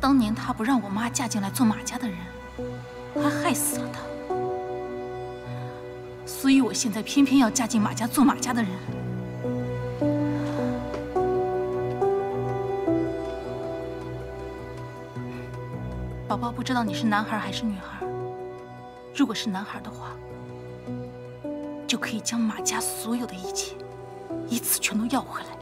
当年他不让我妈嫁进来做马家的人，还害死了她。所以我现在偏偏要嫁进马家做马家的人。宝宝不知道你是男孩还是女孩。如果是男孩的话，就可以将马家所有的一切，一次全都要回来。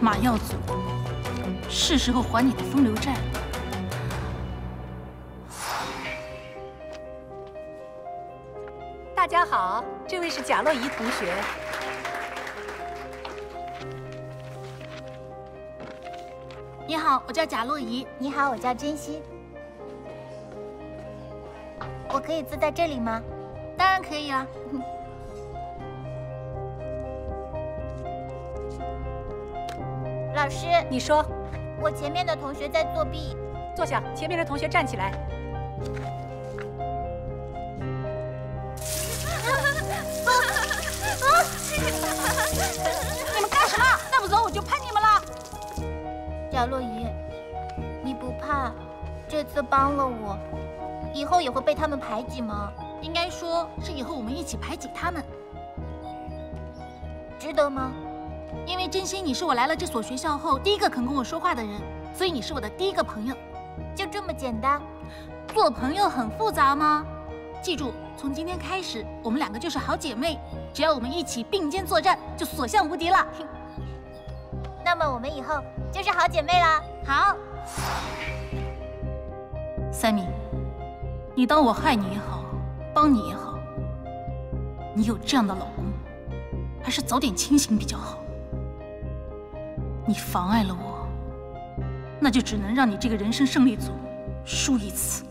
马耀祖，是时候还你的风流债了。大家好，这位是贾洛怡同学。你好，我叫贾洛怡。你好，我叫珍惜。我可以坐在这里吗？当然可以了。老师，你说，我前面的同学在作弊。坐下，前面的同学站起来。你们干什么？再不走我就喷你们了。贾洛伊，你不怕这次帮了我，以后也会被他们排挤吗？应该说是以后我们一起排挤他们，值得吗？因为真心你是我来了这所学校后第一个肯跟我说话的人，所以你是我的第一个朋友。就这么简单？做朋友很复杂吗？记住，从今天开始，我们两个就是好姐妹。只要我们一起并肩作战，就所向无敌了。那么我们以后就是好姐妹了。好，三米，你当我害你也好，帮你也好，你有这样的老公，还是早点清醒比较好。你妨碍了我，那就只能让你这个人生胜利组输一次。